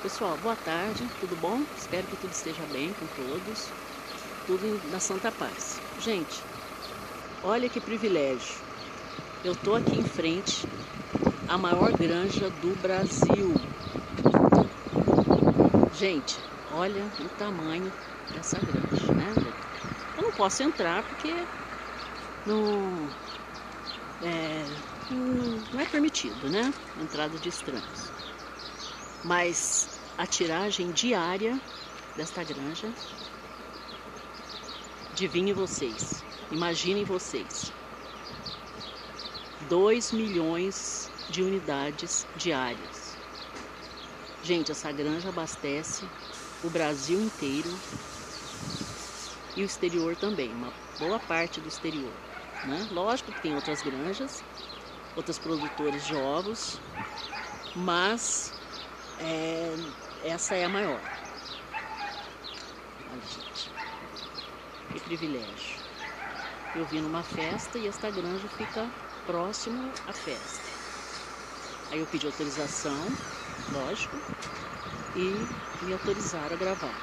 Pessoal, boa tarde, tudo bom? Espero que tudo esteja bem com todos, tudo na Santa Paz. Gente, olha que privilégio. Eu tô aqui em frente à maior granja do Brasil. Gente, olha o tamanho dessa granja, né? Eu não posso entrar porque não é, não é permitido, né? Entrada de estranhos. Mas a tiragem diária desta granja, adivinhem vocês, imaginem vocês, 2 milhões de unidades diárias. Gente, essa granja abastece o Brasil inteiro e o exterior também, uma boa parte do exterior. Né? Lógico que tem outras granjas, outras produtoras de ovos, mas é, essa é a maior. Olha, gente, que privilégio. Eu vim numa festa e esta granja fica próximo à festa. Aí eu pedi autorização, lógico, e me autorizaram a gravar.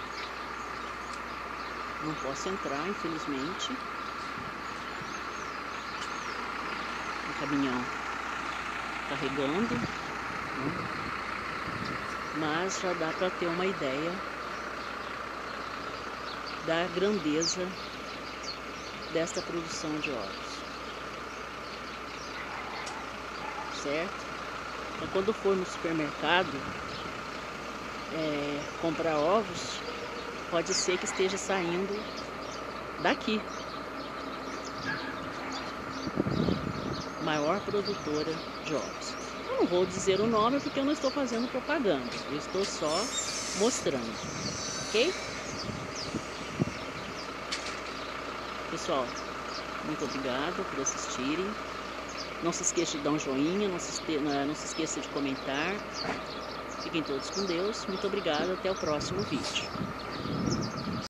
Não posso entrar, infelizmente. O caminhão carregando. Né? Mas já dá para ter uma ideia da grandeza desta produção de ovos. Certo? Então, quando for no supermercado é, comprar ovos, pode ser que esteja saindo daqui. Maior produtora de ovos não vou dizer o nome porque eu não estou fazendo propaganda, eu estou só mostrando, ok? Pessoal, muito obrigado por assistirem. Não se esqueça de dar um joinha, não se, não se esqueça de comentar. Fiquem todos com Deus. Muito obrigado, até o próximo vídeo.